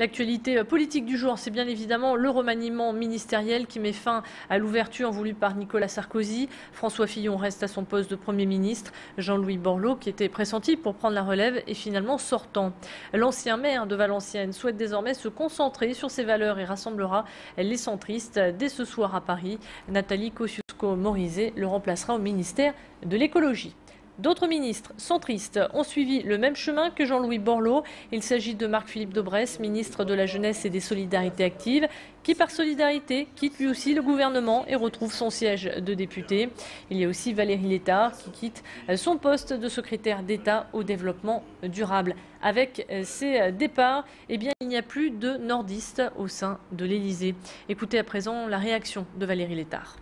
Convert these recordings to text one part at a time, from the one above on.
L'actualité politique du jour, c'est bien évidemment le remaniement ministériel qui met fin à l'ouverture voulue par Nicolas Sarkozy. François Fillon reste à son poste de Premier ministre. Jean-Louis Borloo, qui était pressenti pour prendre la relève, est finalement sortant. L'ancien maire de Valenciennes souhaite désormais se concentrer sur ses valeurs et rassemblera les centristes dès ce soir à Paris. Nathalie Kosciusko-Morizet le remplacera au ministère de l'écologie. D'autres ministres centristes ont suivi le même chemin que Jean-Louis Borloo. Il s'agit de Marc-Philippe Daubresse, ministre de la Jeunesse et des Solidarités actives, qui par solidarité quitte lui aussi le gouvernement et retrouve son siège de député. Il y a aussi Valérie Létard qui quitte son poste de secrétaire d'État au développement durable. Avec ces départs, eh il n'y a plus de nordistes au sein de l'Élysée. Écoutez à présent la réaction de Valérie Létard.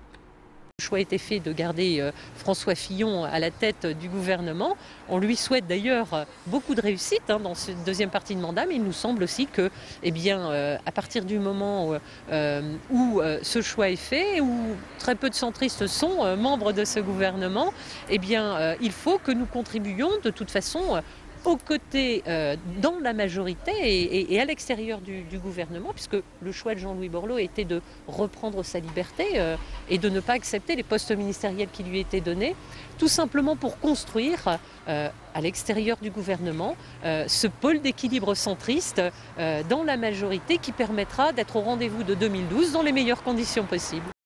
Choix a été fait de garder euh, François Fillon à la tête du gouvernement. On lui souhaite d'ailleurs euh, beaucoup de réussite hein, dans cette deuxième partie de mandat, mais il nous semble aussi que, eh bien, euh, à partir du moment où ce choix est fait, où très peu de centristes sont membres de ce gouvernement, eh il faut que nous contribuions de toute façon aux côtés, euh, dans la majorité et, à l'extérieur du, gouvernement, puisque le choix de Jean-Louis Borloo était de reprendre sa liberté euh, et de ne pas accepter les postes ministériels qui lui étaient donnés, tout simplement pour construire euh, à l'extérieur du gouvernement ce pôle d'équilibre centriste dans la majorité qui permettra d'être au rendez-vous de 2012 dans les meilleures conditions possibles.